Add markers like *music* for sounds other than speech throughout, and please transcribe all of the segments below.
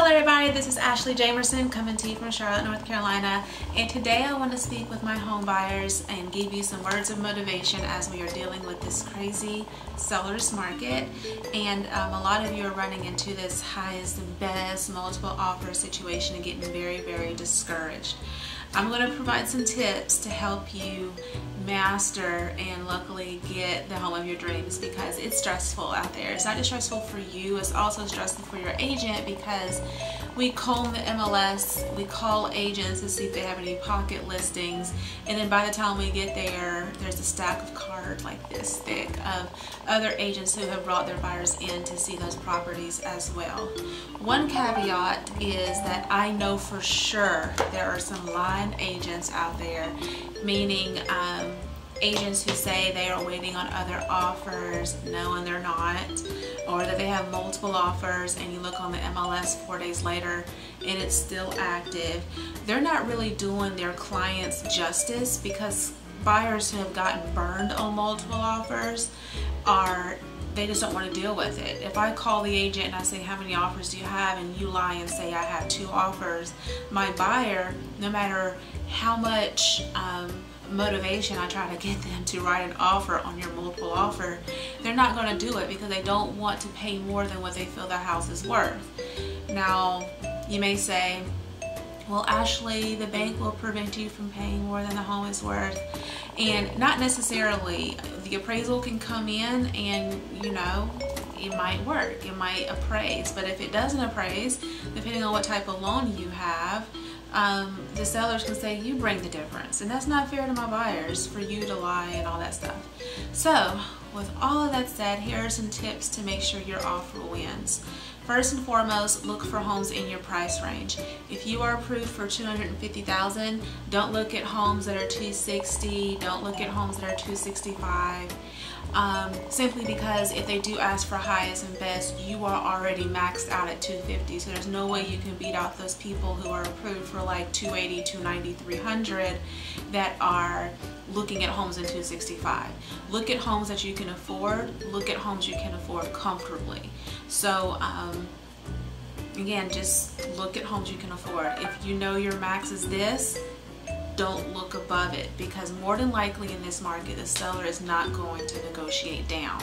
Hello everybody, this is Ashley Jamerson coming to you from Charlotte, North Carolina. And today I want to speak with my home buyers and give you some words of motivation as we are dealing with this crazy seller's market. And um, a lot of you are running into this highest and best multiple offer situation and getting very very discouraged. I'm going to provide some tips to help you master and luckily get the home of your dreams because it's stressful out there. It's not just stressful for you, it's also stressful for your agent because we comb the MLS, we call agents to see if they have any pocket listings, and then by the time we get there, there's a stack of cards like this thick of other agents who have brought their buyers in to see those properties as well. One caveat is that I know for sure there are some agents out there, meaning um, agents who say they are waiting on other offers knowing they're not or that they have multiple offers and you look on the MLS four days later and it's still active they're not really doing their clients justice because buyers who have gotten burned on multiple offers are they just don't want to deal with it. If I call the agent and I say, how many offers do you have? And you lie and say, I have two offers. My buyer, no matter how much um, motivation I try to get them to write an offer on your multiple offer, they're not going to do it because they don't want to pay more than what they feel their house is worth. Now, you may say, well, Ashley, the bank will prevent you from paying more than the home is worth. And not necessarily. The appraisal can come in and, you know, it might work. It might appraise. But if it doesn't appraise, depending on what type of loan you have, um, the sellers can say, you bring the difference. And that's not fair to my buyers for you to lie and all that stuff. So, with all of that said, here are some tips to make sure your offer wins. First and foremost, look for homes in your price range. If you are approved for 250,000, don't look at homes that are 260, don't look at homes that are 265 um, simply because if they do ask for highest and best, you are already maxed out at 250. So there's no way you can beat out those people who are approved for like 280, 290, 300 that are looking at homes in 265. Look at homes that you can afford. Look at homes you can afford comfortably. So um, again, just look at homes you can afford. If you know your max is this, don't look above it because more than likely in this market the seller is not going to negotiate down.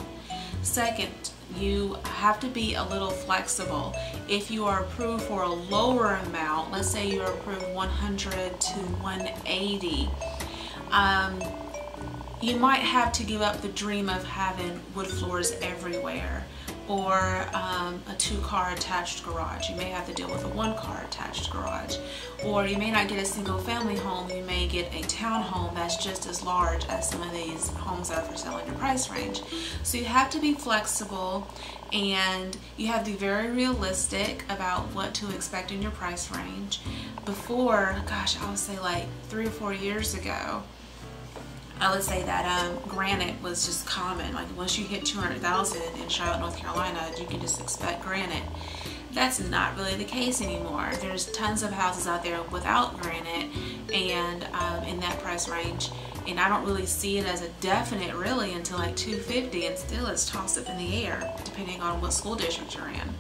Second, you have to be a little flexible. If you are approved for a lower amount, let's say you're approved 100 to 180, um, you might have to give up the dream of having wood floors everywhere or um, a two car attached garage. You may have to deal with a one car attached garage. Or you may not get a single family home, you may get a town home that's just as large as some of these homes are for sale in your price range. So you have to be flexible and you have to be very realistic about what to expect in your price range. Before, gosh, I would say like three or four years ago, I would say that um, granite was just common. Like once you hit 200,000 in Charlotte, North Carolina, you can just expect granite. That's not really the case anymore. There's tons of houses out there without granite and um, in that price range. And I don't really see it as a definite really until like 250 and still it's tossed up in the air depending on what school district you're in.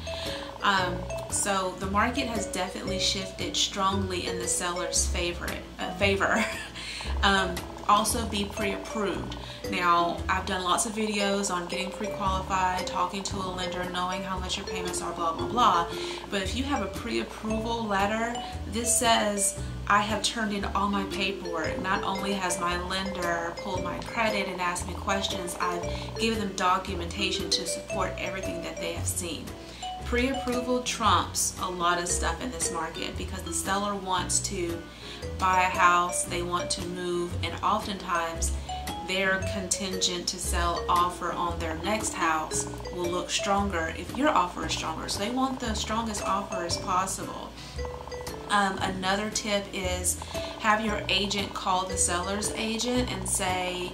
Um, so the market has definitely shifted strongly in the seller's favorite, uh, favor. *laughs* also be pre-approved. Now, I've done lots of videos on getting pre-qualified, talking to a lender, knowing how much your payments are, blah, blah, blah. But if you have a pre-approval letter, this says, I have turned in all my paperwork. Not only has my lender pulled my credit and asked me questions, I've given them documentation to support everything that they have seen. Pre-approval trumps a lot of stuff in this market because the seller wants to buy a house, they want to move, and oftentimes their contingent to sell offer on their next house will look stronger if your offer is stronger. So they want the strongest offer as possible. Um, another tip is have your agent call the seller's agent and say,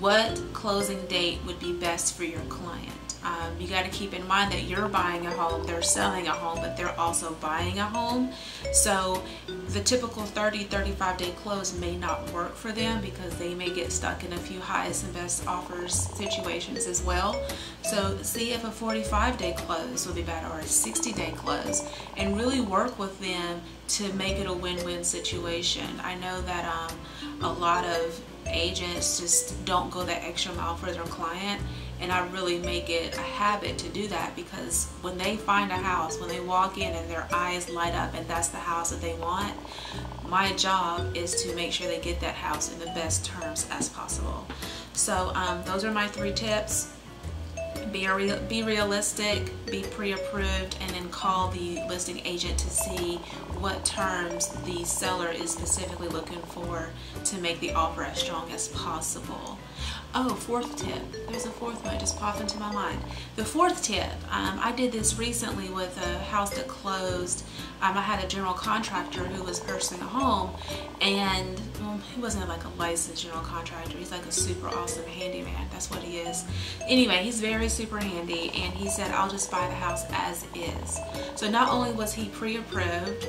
what closing date would be best for your client. Um, you got to keep in mind that you're buying a home, they're selling a home, but they're also buying a home. So the typical 30, 35 day close may not work for them because they may get stuck in a few highest and best offers situations as well. So see if a 45 day close will be better or a 60 day close and really work with them to make it a win-win situation. I know that um, a lot of agents just don't go that extra mile for their client and I really make it a habit to do that because when they find a house, when they walk in and their eyes light up and that's the house that they want, my job is to make sure they get that house in the best terms as possible. So um, those are my three tips. Be, be realistic, be pre-approved, and then call the listing agent to see what terms the seller is specifically looking for to make the offer as strong as possible. Oh, fourth tip. There's a fourth one that just popped into my mind. The fourth tip, um, I did this recently with a house that closed. Um, I had a general contractor who was purchasing a home and well, he wasn't like a licensed general contractor. He's like a super awesome handyman. That's what he is. Anyway, he's very super handy and he said, I'll just buy the house as is. So not only was he pre-approved,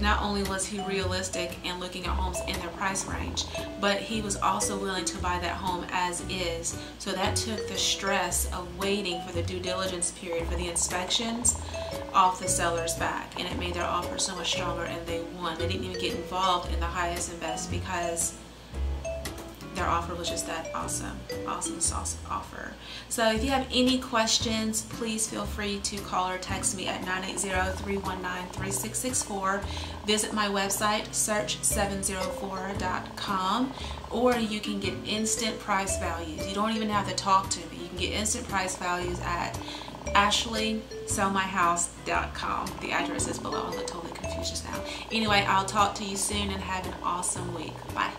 not only was he realistic and looking at homes in their price range, but he was also willing to buy that home as is. So that took the stress of waiting for the due diligence period for the inspections off the seller's back. And it made their offer so much stronger and they won. They didn't even get involved in the highest and best because their offer was just that awesome, awesome sauce offer. So if you have any questions, please feel free to call or text me at 980-319-3664. Visit my website, search704.com, or you can get instant price values. You don't even have to talk to me. You can get instant price values at ashleysellmyhouse.com. The address is below. I'm totally confused just now. Anyway, I'll talk to you soon and have an awesome week. Bye.